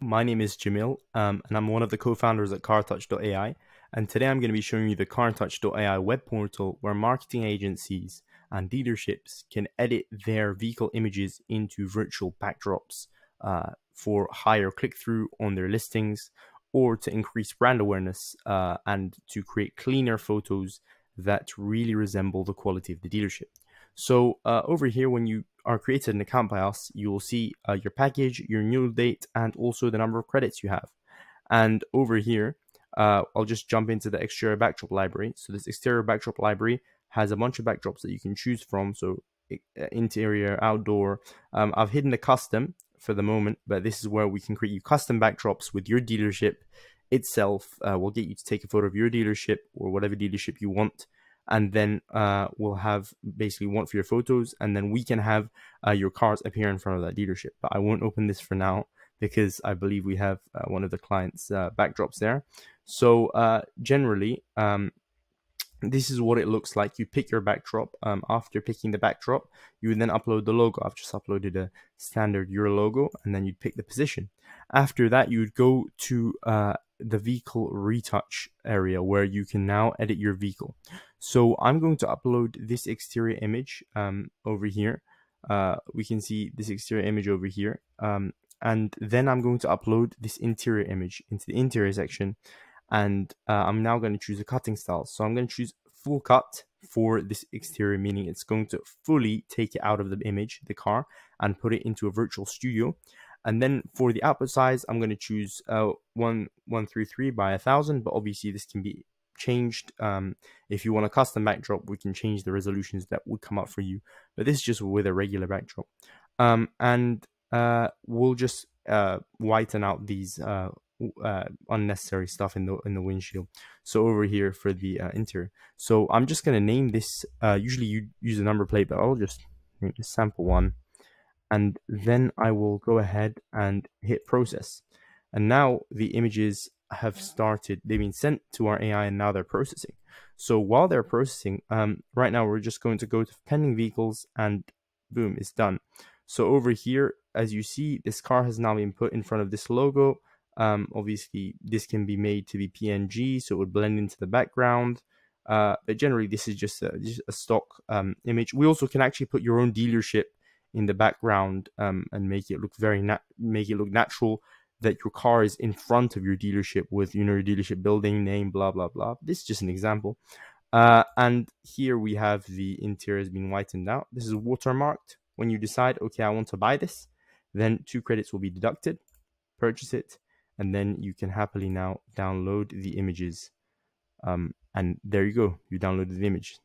My name is Jamil, um, and I'm one of the co-founders at CarTouch.ai. And today I'm going to be showing you the CarTouch.ai web portal where marketing agencies and dealerships can edit their vehicle images into virtual backdrops uh, for higher click-through on their listings or to increase brand awareness uh, and to create cleaner photos that really resemble the quality of the dealership. So uh, over here, when you are created an account by us, you will see uh, your package, your new date, and also the number of credits you have. And over here, uh, I'll just jump into the exterior backdrop library. So this exterior backdrop library has a bunch of backdrops that you can choose from. So uh, interior, outdoor. Um, I've hidden the custom for the moment, but this is where we can create you custom backdrops with your dealership itself. Uh, we'll get you to take a photo of your dealership or whatever dealership you want and then uh, we'll have basically one for your photos, and then we can have uh, your cars appear in front of that dealership. But I won't open this for now because I believe we have uh, one of the clients' uh, backdrops there. So uh, generally, um, this is what it looks like. You pick your backdrop. Um, after picking the backdrop, you would then upload the logo. I've just uploaded a standard Euro logo, and then you'd pick the position. After that, you would go to uh, the vehicle retouch area where you can now edit your vehicle. So I'm going to upload this exterior image um, over here. Uh, we can see this exterior image over here. Um, and then I'm going to upload this interior image into the interior section. And uh, I'm now going to choose a cutting style. So I'm going to choose full cut for this exterior, meaning it's going to fully take it out of the image, the car, and put it into a virtual studio. And then for the output size, I'm going to choose uh, one one through three by a thousand, but obviously this can be changed. Um, if you want a custom backdrop, we can change the resolutions that would come up for you. But this is just with a regular backdrop. Um, and uh, we'll just uh, whiten out these uh, uh, unnecessary stuff in the in the windshield. So over here for the uh, interior. So I'm just gonna name this. Uh, usually you use a number plate, but I'll just name this sample one and then I will go ahead and hit process. And now the images have started, they've been sent to our AI and now they're processing. So while they're processing, um, right now we're just going to go to pending vehicles and boom, it's done. So over here, as you see, this car has now been put in front of this logo. Um, obviously, this can be made to be PNG, so it would blend into the background. Uh, but generally, this is just a, just a stock um, image. We also can actually put your own dealership in the background um, and make it look very make it look natural that your car is in front of your dealership with you know your dealership building name blah blah blah. This is just an example. Uh, and here we have the interior has been whitened out. This is watermarked. When you decide okay i want to buy this then two credits will be deducted. Purchase it. And then you can happily now download the images. Um, and there you go. You downloaded the image